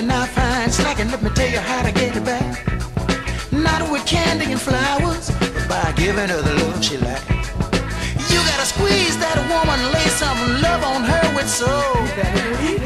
you're not fine slacking, let me tell you how to get it back. Not with candy and flowers, but by giving her the love she lacked. You gotta squeeze that woman, lay some love on her with soul.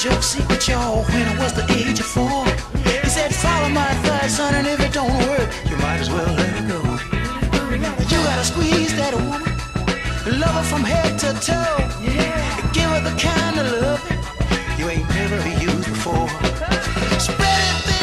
joke secret, y'all, when I was the age of four. He said, follow my advice, son, and if it don't work, you might as well let it go. You gotta squeeze that woman, love her from head to toe. Give her the kind of love you ain't never used before. Spread it